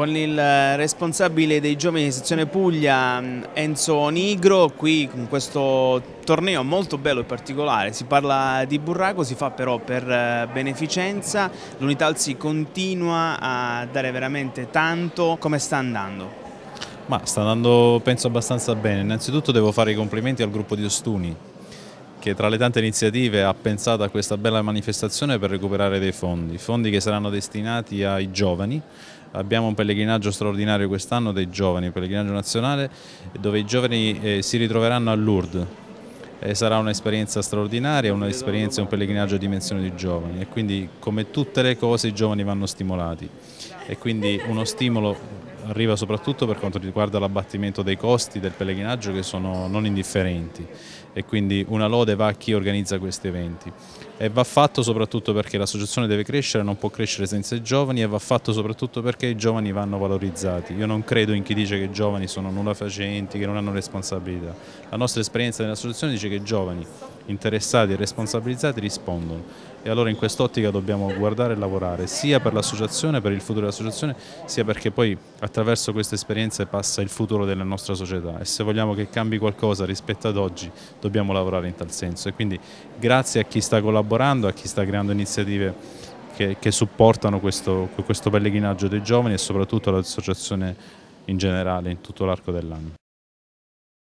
con il responsabile dei giovani di sezione Puglia Enzo Nigro qui con questo torneo molto bello e particolare, si parla di burraco, si fa però per eh, beneficenza, l'Unitalsi continua a dare veramente tanto, come sta andando? Ma sta andando penso abbastanza bene, innanzitutto devo fare i complimenti al gruppo di Ostuni che tra le tante iniziative ha pensato a questa bella manifestazione per recuperare dei fondi, fondi che saranno destinati ai giovani. Abbiamo un pellegrinaggio straordinario quest'anno dei giovani, un pellegrinaggio nazionale dove i giovani eh, si ritroveranno a Lourdes. E sarà un'esperienza straordinaria, un'esperienza, un pellegrinaggio a dimensione di giovani e quindi come tutte le cose i giovani vanno stimolati e quindi uno stimolo arriva soprattutto per quanto riguarda l'abbattimento dei costi del pellegrinaggio che sono non indifferenti e quindi una lode va a chi organizza questi eventi e va fatto soprattutto perché l'associazione deve crescere, non può crescere senza i giovani e va fatto soprattutto perché i giovani vanno valorizzati. Io non credo in chi dice che i giovani sono nulla facenti, che non hanno responsabilità. La nostra esperienza nell'associazione dice che i giovani interessati e responsabilizzati rispondono e allora in quest'ottica dobbiamo guardare e lavorare sia per l'associazione, per il futuro dell'associazione, sia perché poi attraverso queste esperienze passa il futuro della nostra società e se vogliamo che cambi qualcosa rispetto ad oggi dobbiamo lavorare in tal senso e quindi grazie a chi sta collaborando, a chi sta creando iniziative che, che supportano questo, questo pellegrinaggio dei giovani e soprattutto l'associazione in generale in tutto l'arco dell'anno.